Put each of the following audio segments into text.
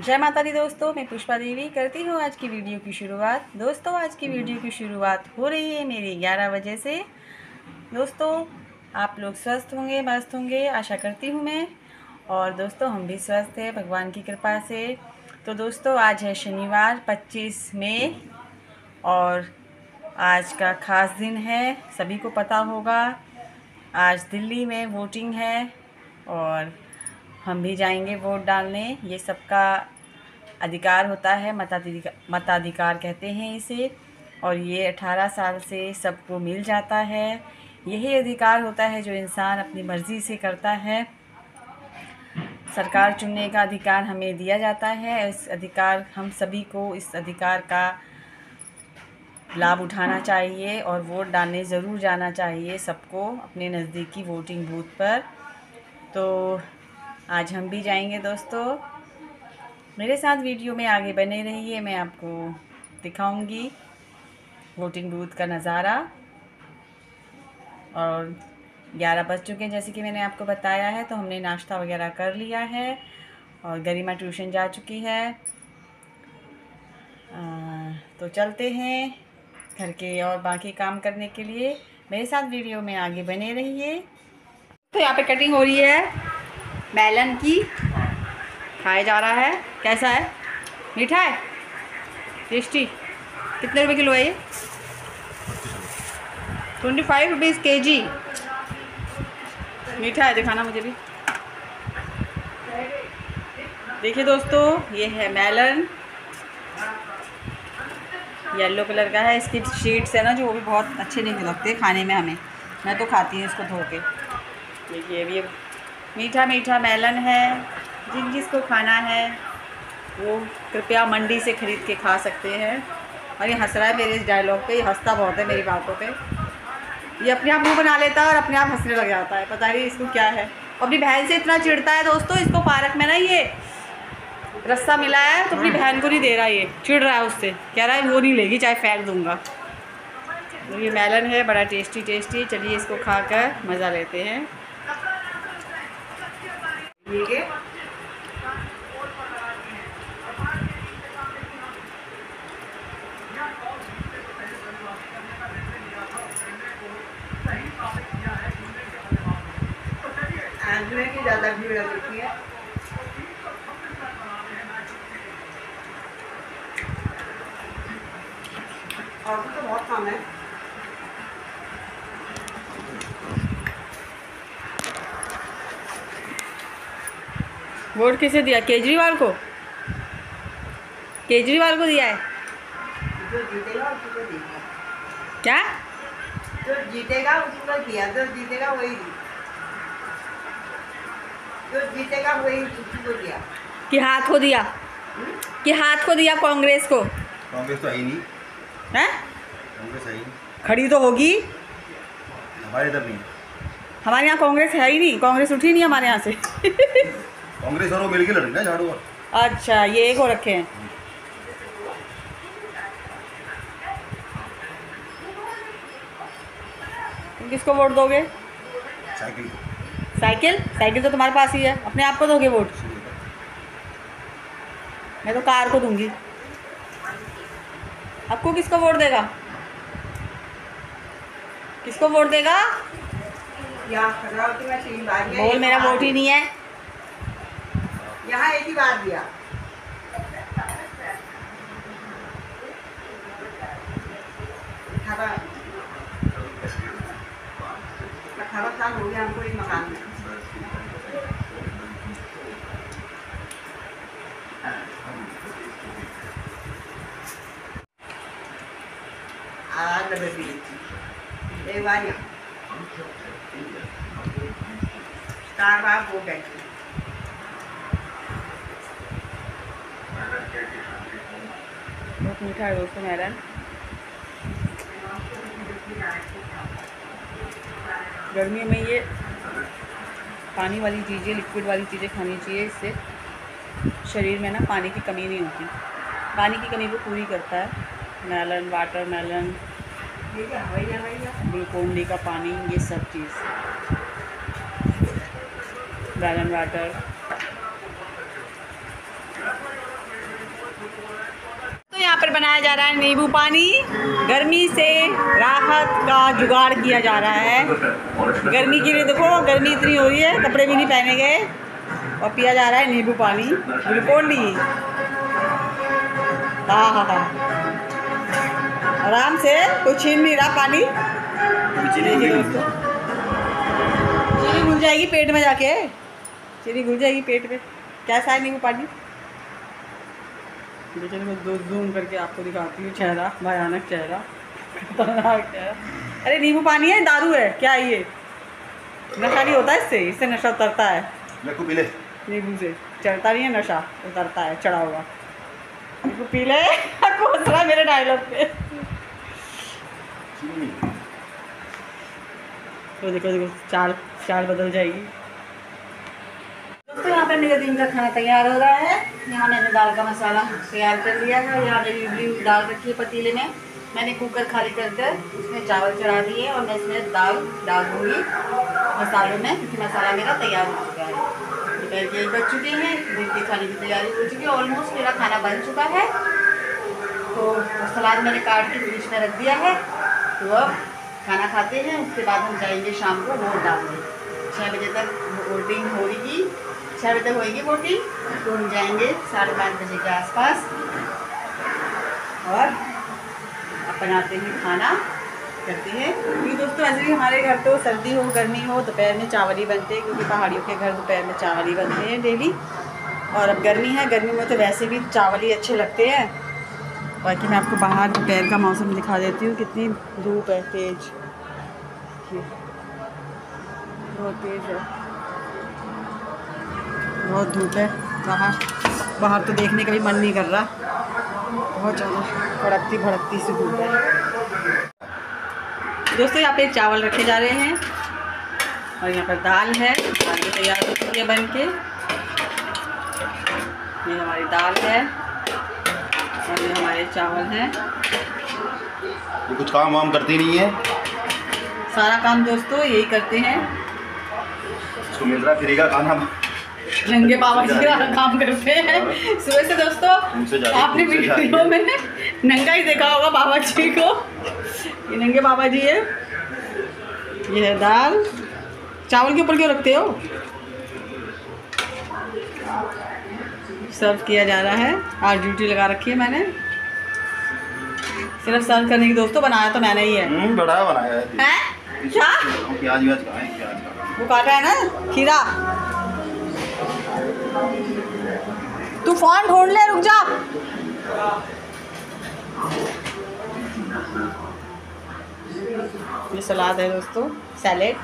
जय माता दी दोस्तों, मैं पुष्पा देवी करती हूँ आज की वीडियो की शुरुआत। दोस्तों, आज की वीडियो की शुरुआत हो रही है मेरी 11 बजे से। दोस्तों, आप लोग स्वस्थ होंगे, मस्त होंगे, आशा करती हूँ मैं। और दोस्तों, हम भी स्वस्थ हैं, भगवान की कृपा से। तो दोस्तों, आज है शनिवार 25 मई, और आज का ख़ास दिन है, सभी को पता होगा। आज दिल्ली में वोटिंग है, और हम भी जाएँगे वोट डालने। ये सबका अधिकार होता है मताधिकार मताधिकार कहते हैं इसे। और ये 18 साल से सबको मिल जाता है। यही अधिकार होता है जो इंसान अपनी मर्ज़ी से करता है। सरकार चुनने का अधिकार हमें दिया जाता है। इस अधिकार, हम सभी को इस अधिकार का लाभ उठाना चाहिए और वोट डालने ज़रूर जाना चाहिए सबको अपने नज़दीकी वोटिंग बूथ पर। तो आज हम भी जाएँगे दोस्तों। मेरे साथ वीडियो में आगे बने रहिए मैं आपको दिखाऊँगी वोटिंग बूथ का नज़ारा। और 11 बज चुके हैं जैसे कि मैंने आपको बताया है तो हमने नाश्ता वगैरह कर लिया है और गरिमा ट्यूशन जा चुकी है। आ, तो चलते हैं घर के और बाकी काम करने के लिए। मेरे साथ वीडियो में आगे बने रहिए। तो यहाँ पे कटिंग हो रही है। मेलन की खाया जा रहा है। कैसा है? मीठा है? टेस्टी। कितने रुपए किलो है ये? ट्वेंटी फाइव रुपीज़ के जी मीठा है, दिखाना मुझे भी। देखिए दोस्तों, ये है मेलन। येलो कलर का है। इसकी शीट्स है ना, जो वो भी बहुत अच्छे नहीं लगते खाने में हमें। मैं तो खाती हूँ इसको धो के। देखिए, ये मीठा मीठा मेलन है जिन जिसको खाना है वो कृपया मंडी से ख़रीद के खा सकते हैं। और ये हंस रहा है मेरे इस डायलॉग पे ये हंसता बहुत है मेरी बातों पे। ये अपने आप मुँह बना लेता है और अपने आप हंसने लग जाता है पता नहीं इसको क्या है। अपनी बहन से इतना चिढ़ता है दोस्तों इसको पार्क में ना ये रस्सा मिला है तो अपनी बहन को नहीं दे रहा ये। चिढ़ रहा है उससे। कह रहा है वो नहीं लेगी चाहे फेंक दूँगा। तो ये मेलन है बड़ा टेस्टी टेस्टी चलिए इसको खा कर मज़ा लेते हैं। ये की ज़्यादा भीड़ होती है। और तो बहुत कम है। वोट किसे दिया? केजरीवाल को? केजरीवाल को दिया है। जो जीतेगा उसको दिया क्या? जो जीतेगा उसको दिया जो जीतेगा वही जो जीतेगा वही उसको दिया कि हाथ को दिया। हुँ? कि हाथ को दिया कांग्रेस को? कांग्रेस तो है ही नहीं। हैं? कांग्रेस है ही नहीं। खड़ी तो होगी। हमारे इधर नहीं। हमारे यहाँ कांग्रेस है ही नहीं। कांग्रेस उठी नहीं हमारे यहाँ से। कांग्रेस और वो मिल के लड़ी ना झाड़ू और। अच्छा ये एक हो रखे हैं। तुम किसको वोट दोगे? Cycle cycle? साइकिल तो तुम्हारे पास ही है। अपने आप को दोगे वोट? मैं तो कार को दूँगी। आपको किसको वोट देगा? किसको वोट देगा? बोल मेरा वोट ही नहीं है। यहाँ एक ही बार दिया। अठारह साल हो गया, हमको इस मकान में। डबे पी एक बार यहाँ। चार बार वो बैठी बहुत मीठा है दोस्तों मेरा गर्मियों में ये पानी वाली चीज़ें लिक्विड वाली चीज़ें खानी चाहिए, इससे शरीर में ना पानी की कमी नहीं होती। पानी की कमी को पूरी करता है। मेलन वाटर मेलन ग्लूकोन का पानी, ये सब चीज़। बैलन वाटर बनाया जा रहा है नींबू पानी। गर्मी से राहत का जुगाड़ किया जा रहा है। गर्मी के लिए देखो गर्मी इतनी हो रही है कपड़े भी नहीं पहने गए। और पिया जा रहा है नींबू पानी ग्लूकोन डी हाँ हाँ हाँ। आराम से कोई छीन नहीं रहा पानी। चीनी घुल जाएगी पेट में जाके। चीनी घुल जाएगी पेट में। कैसा है नींबू पानी? देखिए मैं दो जूम करके आपको दिखाती हूँ चेहरा भयानक चेहरा। खतरनाक चेहरा। अरे नींबू पानी है दारू है क्या है ये? नशा नहीं होता इससे इससे नशा उतरता है। नींबू से। चढ़ता नहीं है नशा उतरता है चढ़ा हुआ। नींबू पी ले मेरे डायलॉग पे। तो देखो देखो चाल चाल बदल जाएगी। दोस्तों यहाँ पे मेरे दिन का खाना तैयार हो रहा है। यहाँ मैंने दाल का मसाला तैयार कर लिया है यहाँ मेरी इडली दाल रखी है पतीले में। मैंने कुकर खाली कर कर उसमें चावल चढ़ा दिए और मैं इसमें दाल डाल दूँगी मसालों में, क्योंकि मसाला मेरा तैयार हो चुका है। दोपहर के बज चुके हैं, दिन के खाने की तैयारी हो चुकी है ऑलमोस्ट मेरा खाना बन चुका है। तो सलाद मैंने काट के फ्रिज में रख दिया है। तो अब खाना खाते हैं, उसके बाद हम जाएँगे शाम को वोट डालने। छः बजे तक वोटिंग होगी। छः बजे होएगी वोटिंग तो हम जाएँगे साढ़े पाँच बजे के आसपास। और बनाते हैं खाना, करते हैं। क्योंकि दोस्तों, ऐसे भी हमारे घर तो सर्दी हो, गर्मी हो, दोपहर में चावल ही बनते हैं, क्योंकि पहाड़ियों के घर दोपहर में चावल ही बनते हैं डेली। और अब गर्मी है, गर्मी में तो वैसे भी चावल ही अच्छे लगते हैं। बाकी मैं आपको बाहर दोपहर का मौसम दिखा देती हूँ, कितनी धूप है, तेज। बहुत तेज है। बहुत धूप है। बाहर बाहर तो देखने का भी मन नहीं कर रहा। बहुत ज़्यादा भड़कती भड़कती सी धूप है। दोस्तों यहाँ पे चावल रखे जा रहे हैं और यहाँ पर दाल है। दाल भी तैयार हो चुकी है बन के ये हमारी दाल है और ये हमारे चावल हैं। ये कुछ काम वाम करती नहीं है। सारा काम दोस्तों यही करते हैं। इसको मिल रहा फ्री का खाना। नंगे बाबा जी का काम करते हैं। सुबह से दोस्तों आपने वीडियो में नंगा ही देखा होगा बाबा जी को। ये नंगे बाबा जी है। ये है दाल। चावल के ऊपर क्यों रखते हो? सर्व किया जा रहा है। आज ड्यूटी लगा रखी है मैंने। सिर्फ़ सर्व करने की दोस्तों बनाया तो मैंने ही है। हम्म बड़ा बनाया है। हैं? क्या? प्याज व्याज है है? वो काटा है ना? खीरा? तू फ़ोन ढूंढ ले रुक जा। ये सलाद है दोस्तों सैलेड।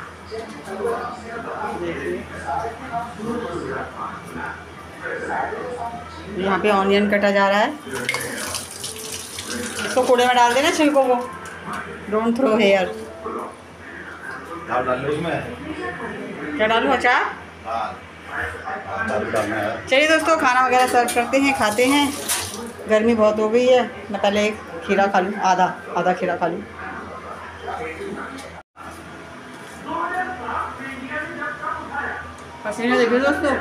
यहाँ पे ऑनियन कटा जा रहा है। इसको कूड़े में डाल देना छिलकों को। डोंट थ्रो हेयर क्या डालूँ अचार? चलिए दोस्तों खाना वगैरह सर्व करते हैं खाते हैं। गर्मी बहुत हो गई है। मैं पहले एक खीरा खा लूँ आधा आधा खीरा खा लूँ। पसीने देखिए दोस्तों।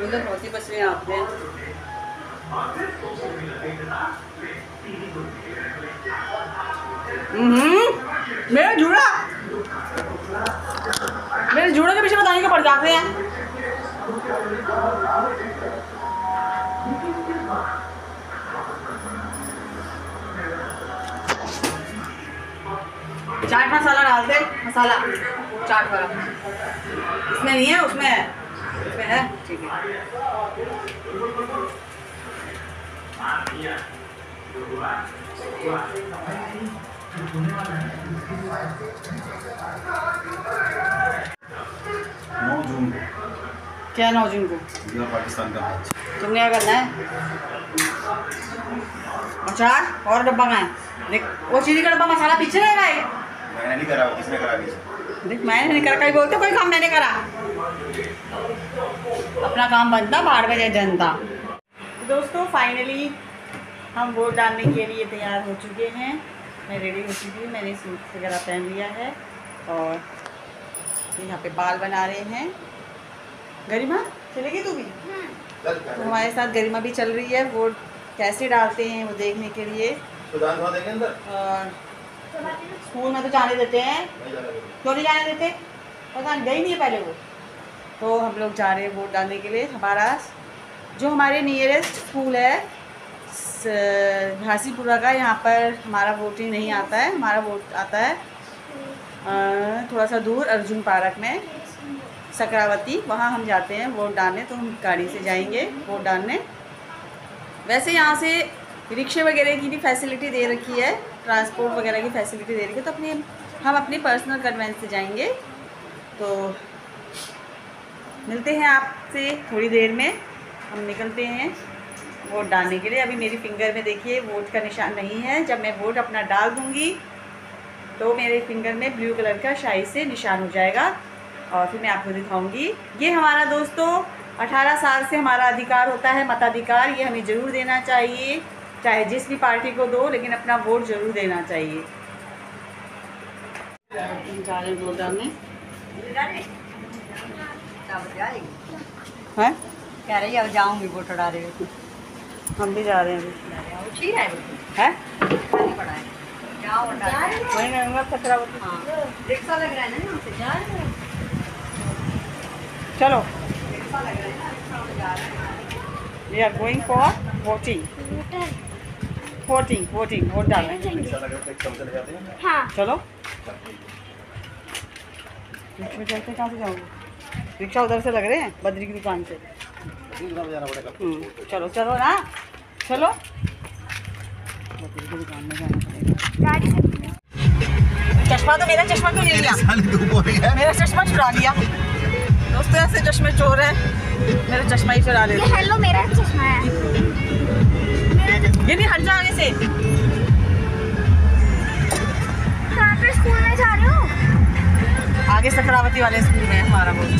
मुझे बहुत ही पसीने आते हैं। हम्म, मेरा जूड़ा मेरे जूड़ों के पीछे बताने के पड़ जाते हैं। चाट मसाला डाल दे, मसाला। चाट वाला। इसमें नहीं है, उसमें है। उसमें है। ठीक है। नौ जून को। क्या नौ जून को? इंडिया पाकिस्तान का मैच। तुमने क्या करना है? अचार और डब्बा कहाँ है देख वो चीनी का डब्बा मसाला पीछे रहेगा ये मैंने नहीं करा किसने करा पीछे? देख मैंने नहीं करा कहीं बोलते कोई काम मैंने करा। अपना काम बनता बाढ़ बजे जनता। दोस्तों फाइनली हम वोट डालने के लिए तैयार हो चुके हैं। मैं रेडी हो चुकी हूँ मैंने सूट वगैरह पहन लिया है और यहाँ पे बाल बना रहे हैं। गरिमा चलेगी तू भी? चल तो हमारे साथ गरिमा भी चल रही है वोट कैसे डालते हैं वो देखने के लिए। स्कूल में तो जाने देते हैं। क्यों नहीं जाने देते? पता नहीं गई नहीं है पहले वो। तो हम लोग जा रहे हैं वोट डालने के लिए हमारा जो हमारे नियरेस्ट स्कूल है स- घासीपुरा का यहाँ पर हमारा वोटिंग नहीं आता है हमारा वोट आता है। थोड़ा सा दूर अर्जुन पार्क में, सकरावती, वहाँ हम जाते हैं वोट डालने तो हम गाड़ी से जाएँगे वोट डालने। वैसे यहाँ से रिक्शे वगैरह की भी फैसिलिटी दे रखी है ट्रांसपोर्ट वगैरह की फैसिलिटी दे रखी है तो अपने, हम अपनी पर्सनल कन्वेंस से जाएँगे। तो मिलते हैं आपसे थोड़ी देर में, हम निकलते हैं वोट डालने के लिए। अभी मेरी फिंगर में देखिए वोट का निशान नहीं है, जब मैं वोट अपना डाल दूँगी तो मेरे फिंगर में ब्लू कलर का शाही से निशान हो जाएगा और फिर मैं आपको दिखाऊँगी। ये हमारा दोस्तों 18 साल से हमारा अधिकार होता है मताधिकार ये हमें ज़रूर देना चाहिए। चाहे जिस भी पार्टी को दो लेकिन अपना वोट ज़रूर देना चाहिए। हैं? कह रही है अब जाऊँगी वोट डाले हम भी जा रहे हैं। है हैं। डालो। मैं चलो। रिक्शा लग रहा है ना रिक्शा में जा रहे हैं। We are going for voting voting voting vote डालने कम चले हैं हाँ। रिक्शा चलते कहाँ से जाओगे? रिक्शा उधर से लग रहे हैं बद्री की दुकान से? में हम्म, चलो चलो ना। चलो। बद्री की दुकान में जाना पड़ेगा। चश्मा तो मेरा चश्मा क्यों ले लिया? मेरा चश्मा चुरा लिया। दोस्तों ऐसे चश्मे चोर है। मेरा चश्मा ही चुरा लिया लेते हेलो मेरा चश्मा है। ये भी हट जा आगे से। स्कूल में जा रहे हो? आगे सकरावती वाले स्कूल में हमारा वोट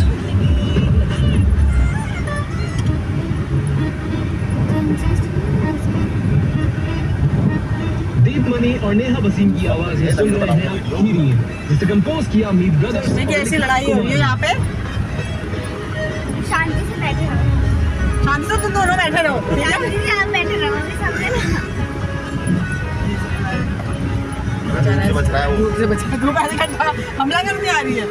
दीपमणि और नेहा वसीम की आवाज़ें सुन रहे हैं आप हीरिए जिसे कंपोज किया मीत ब्रदर्स देखिए ऐसी लड़ाई हो रही है यहाँ पे। शांति से बैठे रहो। शांति से तुम दोनों बैठे रहो। ठीक है आप बैठे रहो अभी समझे ना धूप से बच रहा है। वो से बचे धूप ऐसे घंटा हमला करने आ रही है।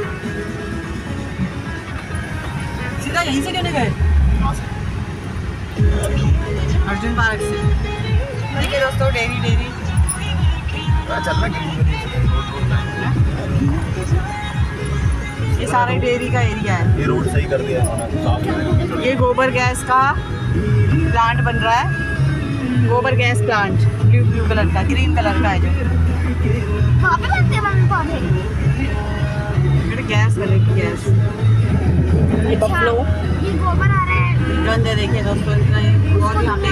सीधा यहीं से क्यों नहीं गए। अर्जुन पार्क से। देखिए दोस्तों डेरी डेरी। पता चल रहा है कि रोड रोड ये सारा डेयरी का एरिया है। ये रोड सही कर दिया करेगा ये गोबर गैस का प्लांट बन रहा है। गोबर gas plant blue blue colour का ग्रीन कलर का है जो। हैं फिर गैस बनेगी गैस। ये बफलो ये गोबर आ रहा दे देखिए दोस्तों, इतना ही बहुत यहाँ पे।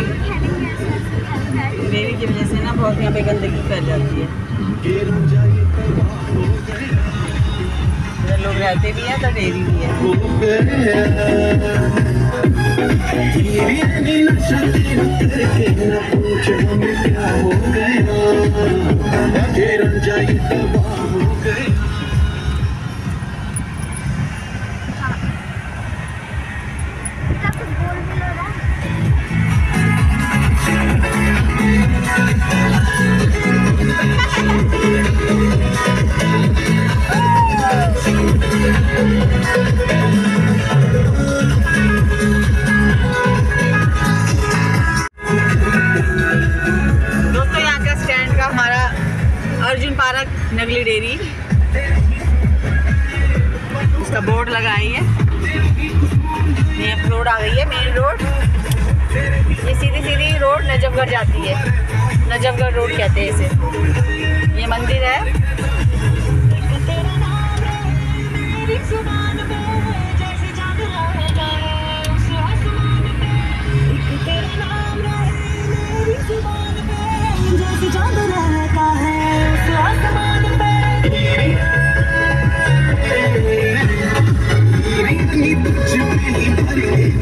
डेयरी की वजह से ना बहुत यहाँ पे गंदगी फैल जाती है लोग रहते भी हैं तो डेरी भी है बोर्ड है। ये रोड आ गई है मेन रोड ये सीधी सीधी रोड नजफगढ़ जाती है। नजफगढ़ रोड कहते हैं इसे। ये मंदिर है।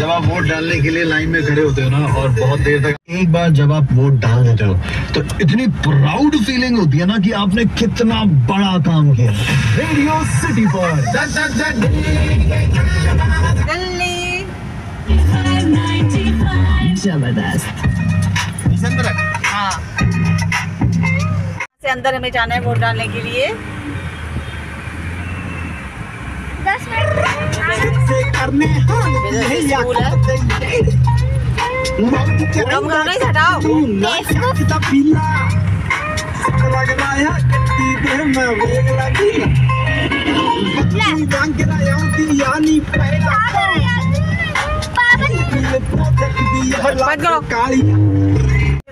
जब आप वोट डालने के लिए लाइन में खड़े होते हो ना और बहुत देर तक एक बार जब आप वोट डाल देते हो तो इतनी प्राउड फीलिंग होती है ना कि आपने कितना बड़ा काम किया। रेडियो सिटी पर। ज़बरदस्त। हाँ। से अंदर हमें जाना है वोट डालने के लिए। दस मिनट। है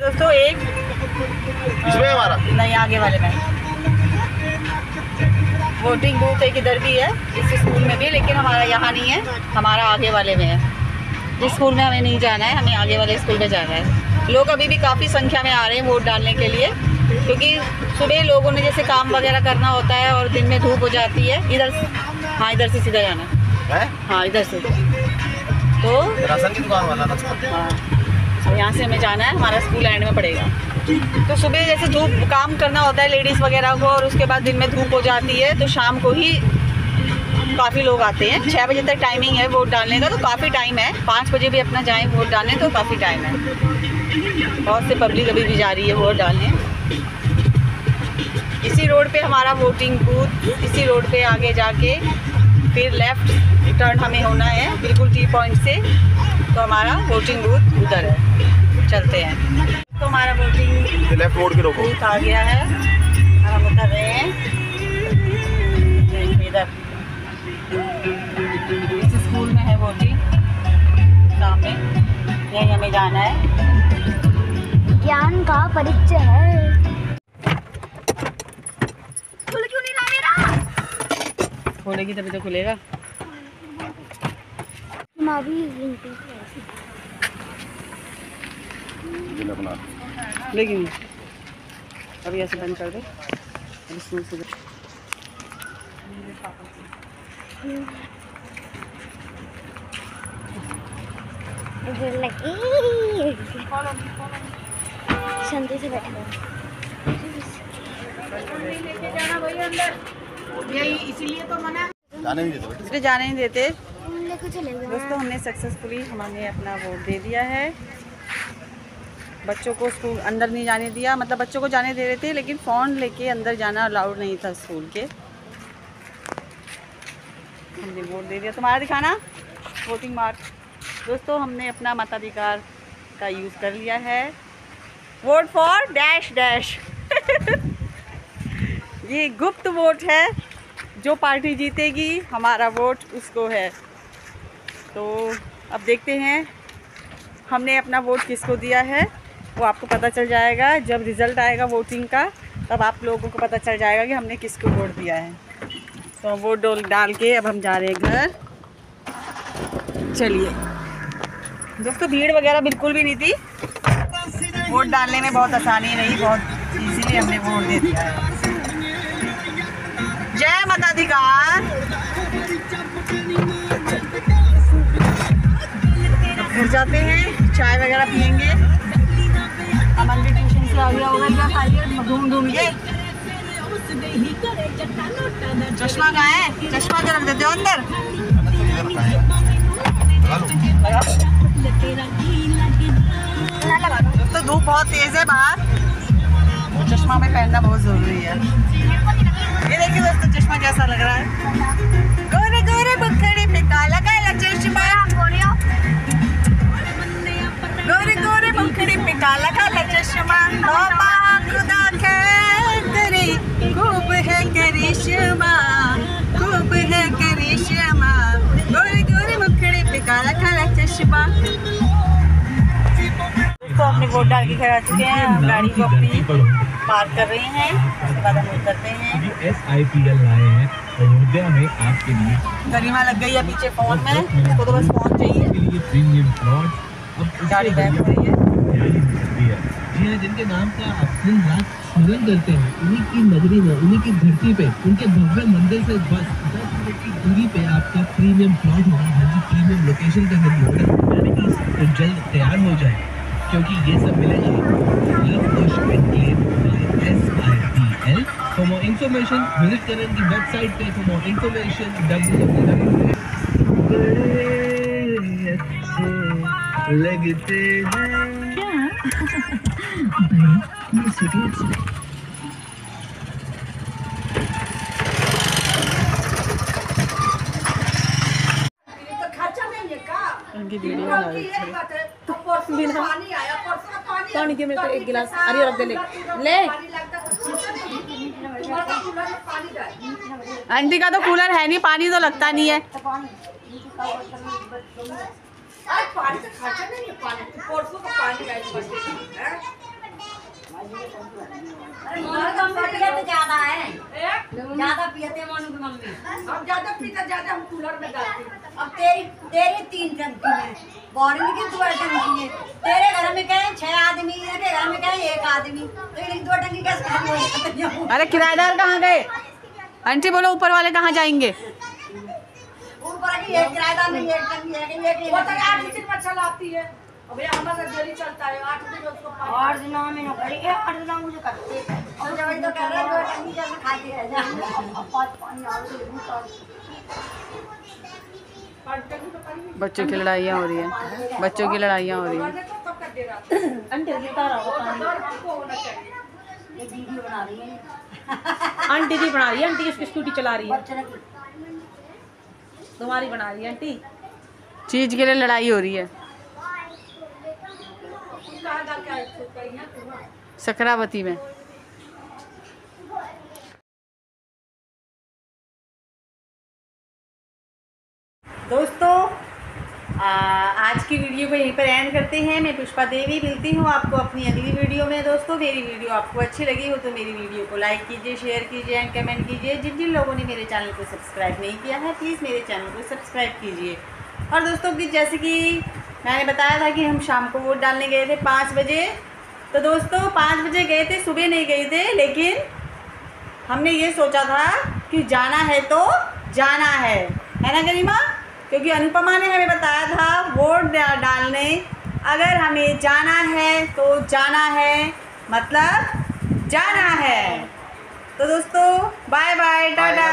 दोस्तों एक इसमें हमारा। नहीं आगे वाले में। वोटिंग बूथ एक इधर भी है इस स्कूल में भी लेकिन हमारा यहाँ नहीं है हमारा आगे वाले में है। इस स्कूल में हमें नहीं जाना है हमें आगे वाले स्कूल में जाना है। लोग अभी भी काफ़ी संख्या में आ रहे हैं वोट डालने के लिए क्योंकि सुबह लोगों ने जैसे काम वगैरह करना होता है और दिन में धूप हो जाती है इधर हाँ इधर से सीधा जाना। है? है इधर से। तो राशन की दुकान वाला हाँ। यहाँ से हमें जाना है, हमारा स्कूल एंड में पड़ेगा। तो सुबह जैसे धूप, काम करना होता है लेडीज़ वगैरह को और उसके बाद दिन में धूप हो जाती है तो शाम को ही काफ़ी लोग आते हैं। छः बजे तक टाइमिंग है वोट डालने का तो काफ़ी टाइम है। पाँच बजे भी अपना जाएँ वोट डालने तो काफ़ी टाइम है। बहुत से पब्लिक अभी भी जा रही है वोट डालने। इसी रोड पे हमारा वोटिंग बूथ इसी रोड पे आगे जाके फिर लेफ़्ट टर्न हमें होना है, बिल्कुल टी पॉइंट से। तो हमारा वोटिंग बूथ उधर है। चलते हैं। तो हमारा वोटिंग लेफ़्ट मोड़ के रोको बूथ आ गया है। हम उतर रहे हैं। इधर। इस स्कूल में है वोटिंग सामने। यहीं हमें जाना है। ज्ञान का परिचय है। खुल क्यों नहीं रहा मेरा? खोलेगी। तभी तो खुलेगा बिल अपना। लेकिन अभी ऐसे बंद कर दे। अब इसमें से मुझे लगी। शांति से बैठा जाने नहीं देते इसलिए जाने नहीं देते। लेके चले गए दोस्तों हमने सक्सेसफुली हमने अपना वोट दे दिया है। बच्चों को स्कूल अंदर नहीं जाने दिया मतलब बच्चों को जाने दे रहे थे, लेकिन फ़ोन लेके अंदर जाना अलाउड नहीं था स्कूल के। हमने वोट दे दिया। तुम्हारा दिखाना? वोटिंग मार्क दोस्तों, हमने अपना मताधिकार का यूज़ कर लिया है। वोट फॉर डैश डैश ये गुप्त वोट है। जो पार्टी जीतेगी, हमारा वोट उसको है। तो अब देखते हैं, हमने अपना वोट किसको दिया है? वो आपको पता चल जाएगा, जब रिज़ल्ट आएगा वोटिंग का, तब आप लोगों को पता चल जाएगा कि हमने किसको वोट दिया है। तो वोट डोल डाल के अब हम जा रहे हैं घर। चलिए। दोस्तों, भीड़ वगैरह बिल्कुल भी नहीं थी। वोट डालने में बहुत आसानी रही, बहुत इजीली हमने वोट दे दिया जय मताधिकार। घर जाते हैं, चाय वगैरह पियेंगे। चश्मा कहाँ है? चश्मा के रख देते हो अंदर। तो धूप बहुत तेज है बाहर। तो चश्मा में पहनना बहुत ज़रूरी है। खुदा खैर करे खूब है करिश्मा खूब है करिश्मा। गोरे गोरे मुखड़े पे काला काला चश्मा। तो अपने वोट डाल के घर आ चुके हैं। हम गाड़ी को अपनी पार्क कर रहे हैं। उसके बाद हम उतरते हैं। एस आई पी एल लाए हैं अयोध्या में आपके लिए गरिमा लग गई है पीछे फ़ोन में। उसको तो बस फ़ोन चाहिए। गाड़ी हो रही है। है जिनके नाम का आप दिन रात स्मरण करते हैं उन्हीं की नगरी में उन्हीं की धरती पे उनके भव्य मंदिर से बस दस मिनट की दूरी पे आपका प्रीमियम प्लॉट होगा। हाँ जी प्रीमियम लोकेशन का तो जल्द तैयार हो जाए क्योंकि ये सब मिलेगा इंफॉर्मेशन विज़िट करें इनकी वेबसाइट पे। फॉर मोर इंफॉर्मेशन www लगते हैं क्या? पानी एक गिलास अरे रख दे ले ले आंटी का तो कूलर है नहीं, पानी तो लगता नहीं है। पानी तो खर्चा नहीं है, पानी तो परसों का पानी आया है अरे मोनू कम पिए तो ज़्यादा है। ज़्यादा पियते मोनू की मम्मी। हम ज़्यादा पीता ज़्यादा हम कूलर में डालते अब तेरी तेरी तीन टंकी है। बोरिंग की दो टंकी है? तेरे घर में कहे छह आदमी घर में कहे एक आदमी। तो दो टंकी कैसे अरे किराएदार कहाँ गए? आंटी बोलो ऊपर वाले कहाँ जाएँगे? ऊपर की एक किराएदार नहीं एक टंकी है कि एक वो तो आठ दिन में चलाती है। है और दिनों में नौकरी है दिनों मुझे करते और जब तो कह रहे हैं दो टंकी खाते रह जा पाँच पानी और पानी टंकी तो बच्चों की लड़ाइयाँ हो रही है। बच्चों की लड़ाइयाँ हो रही है। भरने तो कब कर दे रहा बना है। आंटी की बना रही है आंटी उसकी स्कूटी चला रही है। तुम्हारी बना रही है आंटी। चीज़ के लिए लड़ाई हो रही है कहाँ डाल के आए थे कहीं है तुम सकरावती में। दोस्तों आ, आज की वीडियो को यहीं पर एंड करते हैं। मैं पुष्पा देवी मिलती हूँ आपको अपनी अगली वीडियो में। दोस्तों मेरी वीडियो आपको अच्छी लगी हो तो मेरी वीडियो को लाइक कीजिए शेयर कीजिए एंड कमेंट कीजिए। जिन जिन लोगों ने मेरे चैनल को सब्सक्राइब नहीं किया है प्लीज़ मेरे चैनल को सब्सक्राइब कीजिए। और दोस्तों कि जैसे कि मैंने बताया था कि हम शाम को वोट डालने गए थे पाँच बजे। तो दोस्तों पाँच बजे गए थे सुबह नहीं गए थे लेकिन हमने ये सोचा था कि जाना है तो जाना है। है ना गरिमा? क्योंकि अनुपमा ने हमें बताया था वोट डालने। अगर हमें जाना है तो जाना है मतलब जाना है। तो दोस्तों बाय बाय टाटा।